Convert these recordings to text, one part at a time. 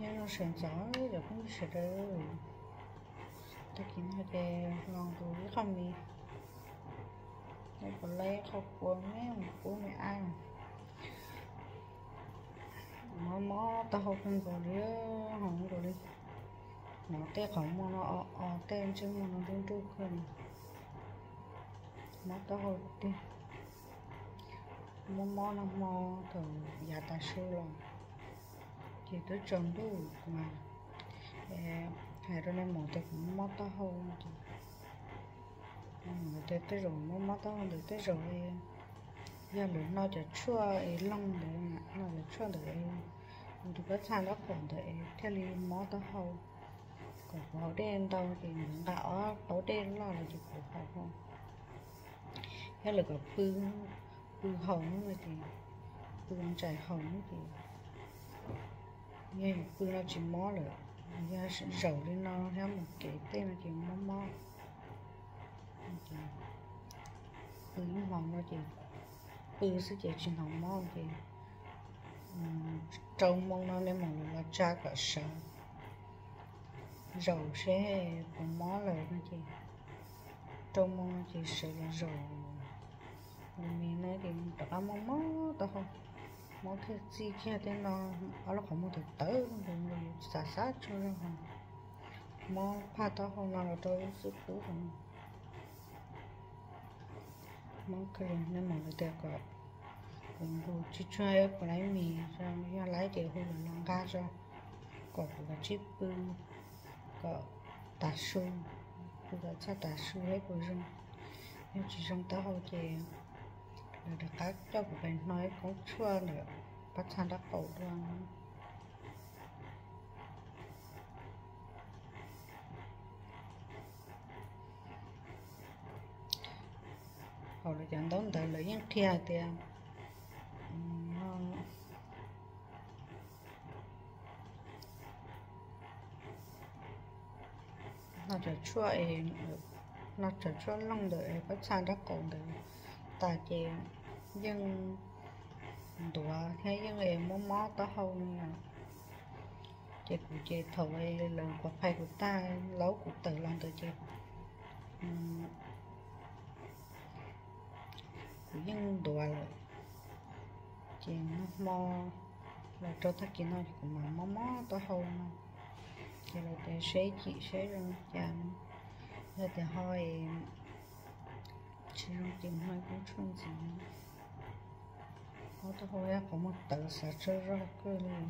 nhưng nó sền gió rồi cũng sẽ đỡ kiếm hai cái ngon túi, không đi. Đây còn lấy khóc của mấy một cuốn mẹ ăn mà. Mó tao học không có đi, không có đi. Nó té không mà nó ở tên chứ mà nó đứng trước hơn mà. Tao học đi. Mà mó nó mó từ nhà ta sư 얘도 전도 오구만 예 하루는 못해 못다 하고 못해 tới rồi mới mất tao được tới rồi. Giờ được nó cho chua ấy, lông để nó là chua để tụi cái sang đó còn để theo đi mất tao hầu còn bảo đen tao thì những đạo bảo đen lo là chỉ của họ không hay là có phương phương hồng thì phương trái hồng thì nghe một cứ lao chỉ mó rồi ra sầu đi nó ra một cái tên là chuyện mó mó. Ừ, cứ những vòng nó chị cứ ừ, sự chị chuyện hỏng mó chị ừ, trâu mong nó lên một là cha cả sợ dầu sẽ cũng mó lời nó chị trâu mong nó chị sợ là dầu mình nói thì tao mong mó tao không mỗi cái gì kia tên nó ở là không một thứ tế rồi xả sát cho nó hả mà pha tao không nào tôi giúp đỡ không mà cái nên mà người ta gọi cũng đủ chỉ cho em của lấy mì ra nhà lấy để hồi là nó ga ra có cái chip bự có tạt su bây giờ chắc tạt su hết rồi rồi nhưng chỉ trong tao thì để các cháu cho của mình nói cũng chưa nữa bắt sang đắp cầu luôn hồi là chẳng đón tới lấy những kia thì nó trở chua em nó trở chua lông đợi bắt sang đắp cầu đợi tại chị dân tụa thấy dân em mó mó tao hôn, nè chị cũng chị thầu là có phải của ta lâu cũng tự lòng tự chị nhưng đùa là chị nó mò là cho thắc chị nó của mà mó mó tao hôn, nè chị là để xế chị xế rồi, chàng. Rồi thì hỏi chị rừng tìm hai cũng trông gì nữa nó tôi hồi có một tờ sẽ chơi ra cơ liền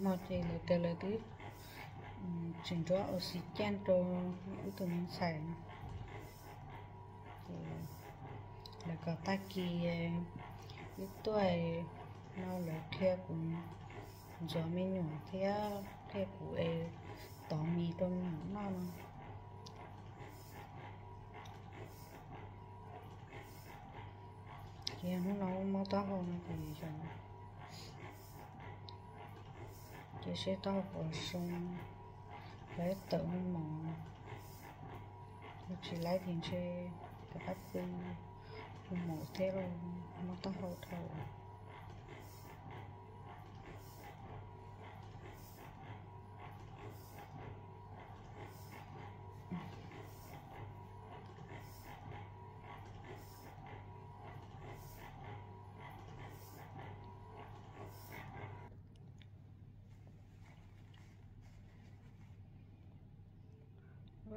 nó chỉ là tờ là tí ừ, chuyển cho oxygen cho những từ mình xài là có ta kỳ những ờ, tuổi nó là theo cũng gió mới nhỏ thế thế của ấy tỏ mì tôm nó mà. Thì nó nấu món to hơn thì chẳng chỉ sẽ to vào sông lấy tự mỏ chỉ lấy tiền chơi cái bát tư mỏ thế rồi món to hơn thôi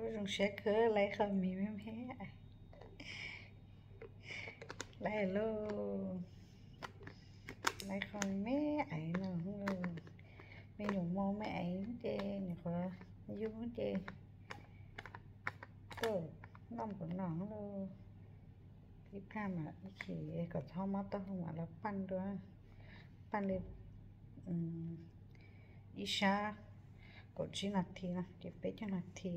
rung sẽ khứa lấy không mì mềm hé lấy luôn lấy không mé ấy nữa mấy nhung mò mẹ ấy chê này có du chê tôi năm của nó luôn thì pha mà chỉ có thao mắt tao không mà là pan đó pan lên isha có chỉ là thì nè chỉ biết cho là thì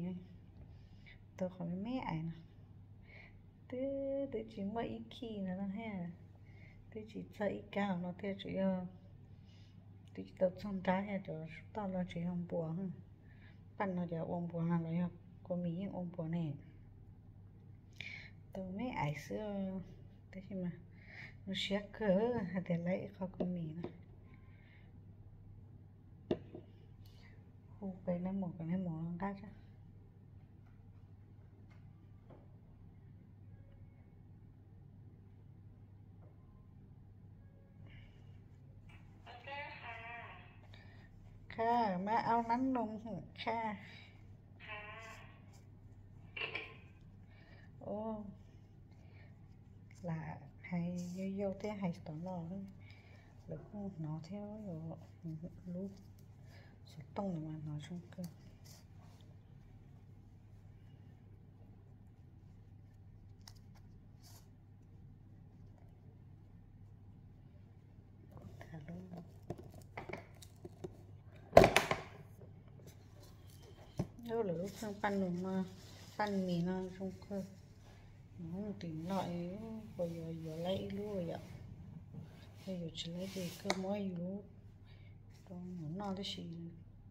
tôi biết mẹ ấy nè tôi tôi chỉ mới ít khi nữa nó ha. Tôi chỉ sợ ít cao nó thế chỉ ờ. Tôi chỉ tập xong trái ha cho tao là chỉ không bùa ha. Bạn nó giờ ôm bùa là rồi có mỹ ông ôm này. Tôi mấy ấy xưa. Thế mà nó sẽ cỡ để lấy khó có mì nữa hú cái này một cái má ao nắng nung Kha. Ồ Là hay, vô vô thế hay tỏ nó được nó theo rồi lúc Sẽ tông mà nó xuống cơ Thả luôn đó là lúc sang pan rồi mà pan mì nó trong cơ. Nó tỉnh lại bây giờ giờ lấy luôn rồi bây giờ chỉ lấy về cơ mỗi lúc trong nó đó gì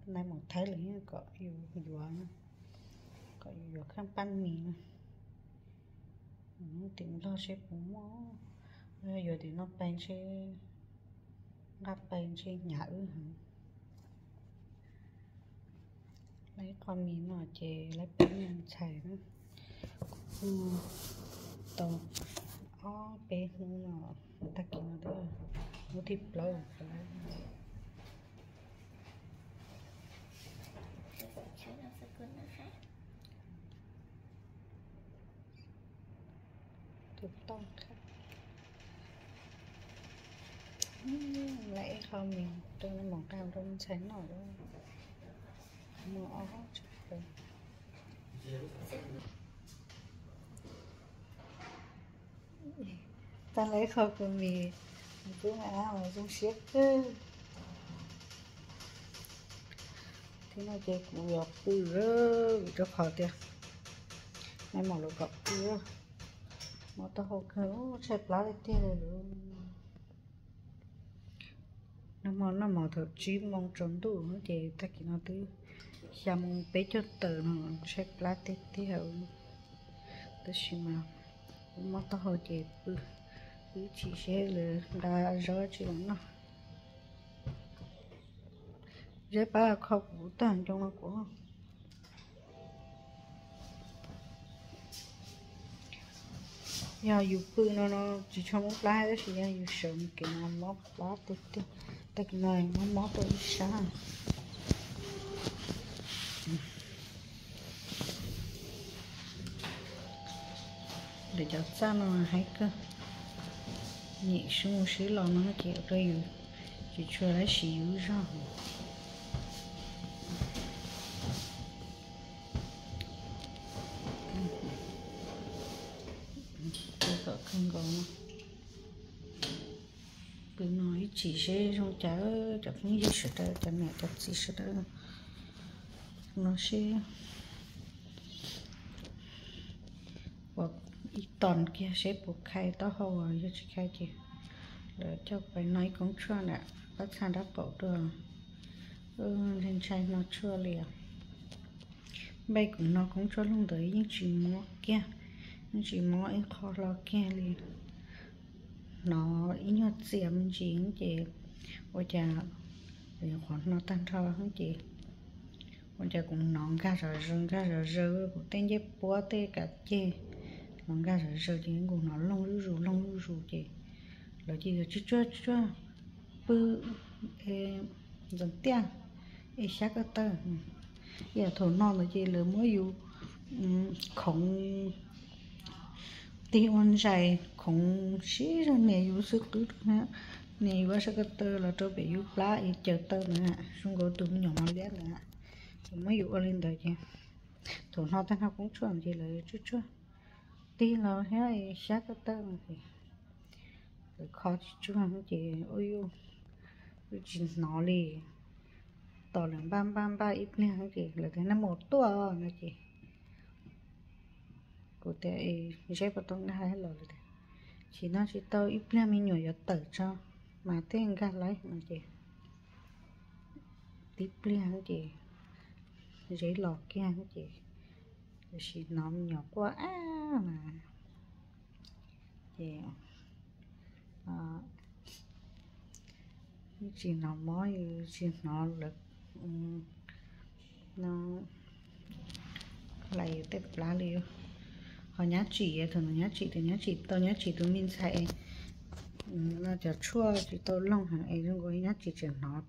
nay một thấy là như có yêu yêu nó có yêu khăn pan mì nó tỉnh lo sẽ cũng mó. Bây giờ thì nó pan sẽ gặp pan sẽ ไว้ความมีหน่อเจและเป็นยังไฉนะตัวตออ้อเปคืหน่อตะกินเด้อมุทิปลอกัลใช้นามถูกต้องค่ะและไอ้คอมเมนต์ตรงนั้นหมองกาวตรงใช้หน่อยด้วย mưa chụp ta lấy khẩu của mì cứ mẹ mà dùng xiết cơ thế nào chơi cụ gặp cụ rơ, bị cho khó tiền. Này mà lúc gặp cụ rơ. Mà tao học hữu xếp lá đi tiền rồi luôn nó mà nó mà thật chí mong trốn đủ nó chỉ ta kia nó tư siamo bé cho tờ nó sẽ plate tí hậu. Tôi xin mà mà tao hồi chị bự. Bự chỉ sẽ là đã rõ chuyện bằng nó. Dễ ba khóc vũ tàn trong nó của. Giờ dù bự nó nó chỉ cho một lá đó thì giờ dù sợ cái nó móc lá tí tí. Tại này nó móc tôi sáng để cho xa nó hay cơ. Nhị xuống xí lò nó chịu rồi chỉ cho lấy xí ra. Cái cỡ không có mà. Cứ nói chỉ sẽ trong cháu chả không gì sự đó chả mẹ chả gì sự đó nó sẽ ít tòn kia sẽ buộc khai tao hầu rồi cho chị khai chị để cho phải nói cũng chưa nè, bắt sang đã bảo đường. Ừ lên chai nó chưa liền bây cũng nó cũng cho luôn tới, nhưng chỉ mò kia. Nhưng chỉ mò em khó lo kia liền nó ít nhất xiêm chỉ những chị? Ôi chà thì khoảng nó tăng thao không chị? Con trai cũng nón cá rồi rừng cá rồi rơ cũng tên dép búa tê cả chị nón cá rồi rơ thì cũng nó lông rú rú lông rú rú chị. Rồi chỉ là chút chút chút bự dần tiền ê xác cái tơ. Giờ thổ non là chỉ là mới dù ừ, không tí ôn dài không xí ra nè, dù sức cứ nữa nè. Yêu sắc cái tơ là cho bị dù lá yêu chờ tơ nữa xong rồi tụi nhỏ nó biết nữa mới dụ lên đời chứ thổ non tăng học cũng chuẩn gì là chút chút tí là hết sát cái tên thì khó chú hàng chị. Ôi yêu chị nó đi tỏ lần bam bam, ba ít nha chị? Là thế nó một tua nữa chị. Cụ thể thế dép vào tông hai rồi chị nó chỉ tao ít nha mình nhồi giờ tử cho. Mà tên gạt lấy mà chị? Tiếp liền chị? Dễ lọt kia chị? Rồi nó nhỏ quá mà. Yeah à, chị nó mới chị nó lực Nó lấy tiếp lá liêu Họ nhá chỉ thường nhá chị, thường nhá chị, Tôi nhá chị, tôi mình sẽ nó chả chua thì tôi lông hàng ấy chúng tôi nhá chị chuyển nó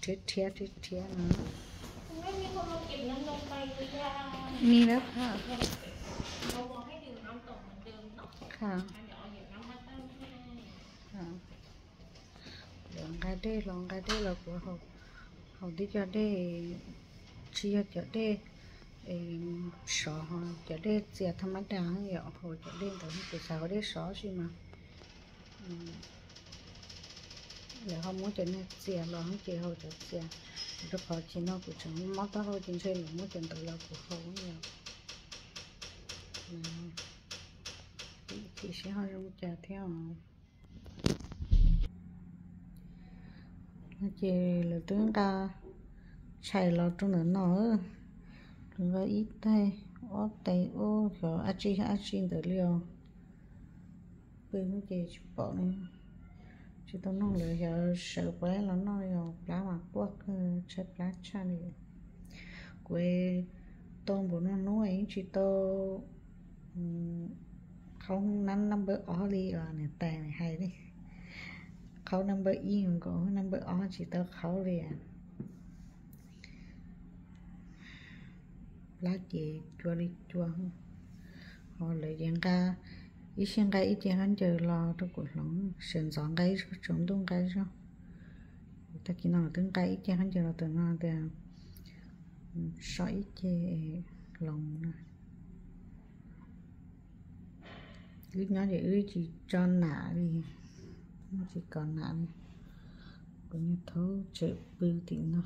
chết thiệt chết thiệt nữa คนมาเก็บน้ำลงไปหรือยังมีแล้วค่ะ เราบอกให้ดื่มน้ำต่อเหมือนเดิมเนาะค่ะเดี๋ยวเอาเหยียบน้ำมาตั้งให้ค่ะลองกันได้ลองกันได้เราก็เขาเขาที่จะได้เชียร์จะได้เออสอฮะจะได้เสียธรรมดาเหรอเขาจะได้แต่ที่สาวได้สอใช่ไหมอืม Dạ, giờ không muốn chuyện xe, lo không chị hồi được xe. Rất khó chị nó cũng chẳng mất đó thôi chuyện xe là muốn chuyện tự lo của không nhiều chị sẽ hơi rung chờ theo. Chị là tướng ta chạy lo trong nữa nó đừng có ít tay ó tay ô rồi ăn achi được liều. Bên cái chị bỏ này chỉ tôi nói là giờ sợ bé là nó giờ lá mà quất ờ, chết lá cha này. Quê tôm của nó nuôi chỉ tôi ừ, không, năm năm bữa ó đi là này, tè này hay đi khâu năm bữa yên có năm bữa ó chỉ tôi khâu liền lá chị chua đi, chua họ lại dạng ca ý xem cái ý tiền hơn chờ lo tôi cũng lắm sườn giòn cái chúng tung cái sao ta chỉ nào từng cái ý tiền hơn chờ là từng nào thì sợ ít chê lòng này lúc nhỏ ư chỉ cho nạ đi nó chỉ còn nạ đi cũng như thấu chợ bư thì nó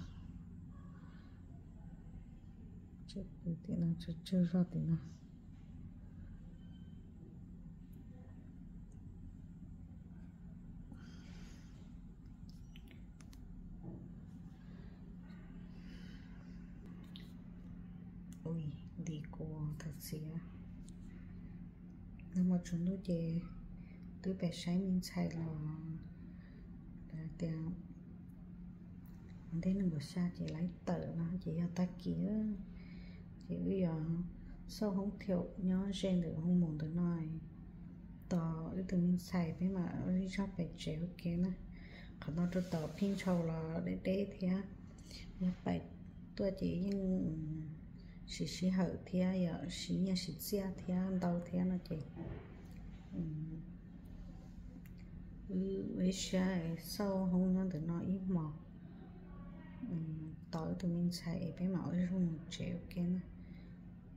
chợ bư thì nó chợ chưa ra thì nó ui đi cô, thật xía nhưng mà chúng tôi chỉ tôi bé sáng mình chạy là là tiền mình thấy nó xa chỉ lấy tờ nó chỉ là ta kia chỉ bây giờ sau không thiệu nhớ trên được không muốn được nói tờ, cái từ mình xài với mà, đi shop bé chéo kia nè còn nó cho tờ pin châu là để để thế á. Bài tôi chỉ nhưng chỉ chỉ hở thì giờ chỉ nhà chỉ xe thì đâu thì nó chỉ với xe sau không nó được nói ít mò. Ừ, tối tụi mình xài bé mỏ, ở một triệu kia nè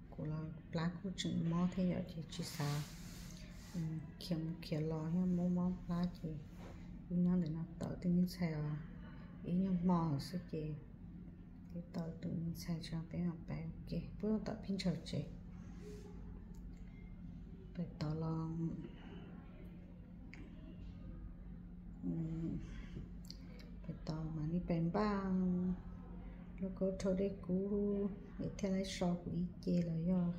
của là lá của chừng mò thế giờ chỉ chỉ xả. Ừ, kiếm kiếm lò hay mò mò lá chỉ nó để nó tối tụi mình xài là ý nhau mò sẽ cái tờ tụi mình xài cho bé học bé ok. Bước tập pin chờ chị phải tờ là phải tờ mà, đi bèn ba nó có thôi đấy cú để theo lấy so của ý chê là do.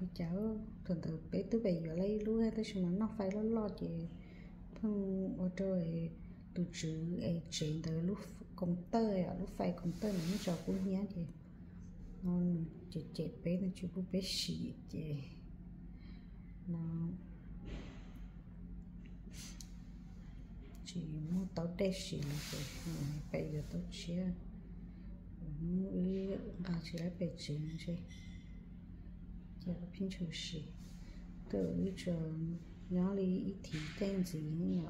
Cái cháu thường từ bé tới bây giờ lấy lúa hay tới mà nó phải lo lo chị không ở trời từ chữ ấy chuyện từ lúc công tơ à lúc phải công tơ nó cho cô nhá chị nó chết chết bé nó chưa bố bé xì chị nó chỉ mua tao đế xì nó chị. Ừ, Bây giờ tao chia mua ý gà chỉ lấy bé chị nó chị. Giờ pin chủ xì từ ý chờ nhỏ đi ít thì tên gì nhỉ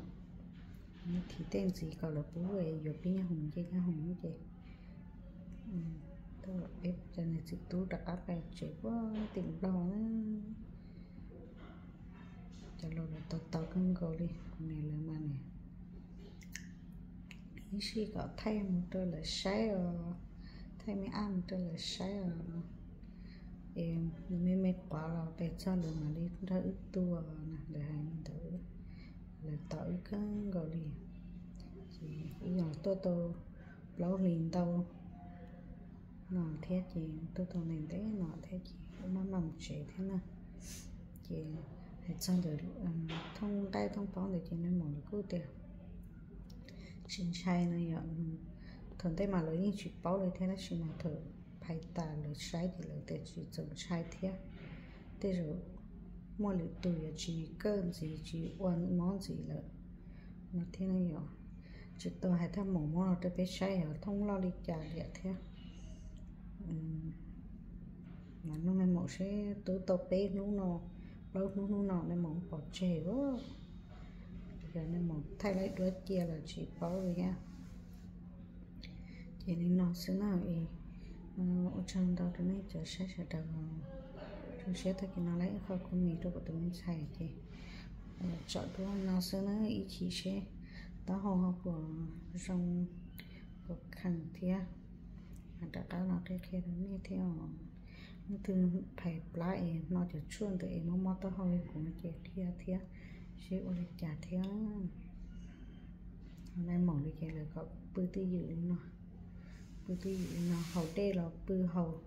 thì tên gì? Còn là bố về rồi bên nhà hùng chơi nhà hùng như tôi ép cho nên chị tú đặt áp về chỉ có tiền đo đó cho lo là tao tao cân cầu đi này là mà này ý sĩ có thay một tôi là sai ở thay mấy ăn tôi là sai ở em mới mệt quá là bây cho được mà đi ra ức tua nè, để hai mình thử là tới cái gọi đi thì bây giờ tôi tôi lâu liền tao nó thế chị. Tôi tôi liền thế nó thế chị. Nó nằm chị thế nào chị hãy xong rồi thông tay thông phóng để chị nên một được cứu tiền xin sai này giờ thường tay mà lấy những chuyện báo lấy thế là chỉ mà thử phải ta lấy sai thì lấy để chị dùng sai thế. Thế rồi mua lấy tuổi chỉ cơm gì chỉ uốn món gì là nó thế này rồi chỉ tôi hay tham mổ mua tôi biết sai ở thông lo đi trả địa thế mà nó này mổ sẽ tự tập bé nó nó đâu nó nó nó này mổ bỏ chè quá giờ này mổ thay lấy đứa kia là chỉ bỏ rồi nha chỉ nên nó sẽ nào ý ở trong đó tôi mới chờ sẽ sẽ được đầu chúng sẽ thấy cái nó lấy khỏi của mình rồi mình xài thì ờ, chọn đua nó sẽ nó ý chỉ sẽ đó hồ của rong của khăn thia đã đã nó cái kia nó nghe theo. Nó thường phải lại, nó chỉ chuồn để nó mót tới hồi của nó chỉ thia thia sẽ ở đây trả thia hôm nay mỏng đi kia là có bự tư dự nó bự tư dự nó hậu đê là bự hậu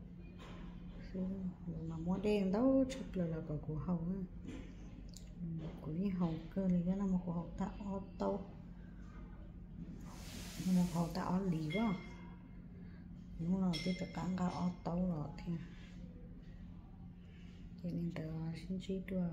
mà mua đen đâu chụp là là có của hậu của đi hậu cơ này, cái là một của hậu tạo ô tô một hậu tạo lì quá. Đúng là cái tất cả các ô tô rồi, thì cho nên tôi xin chỉ đùa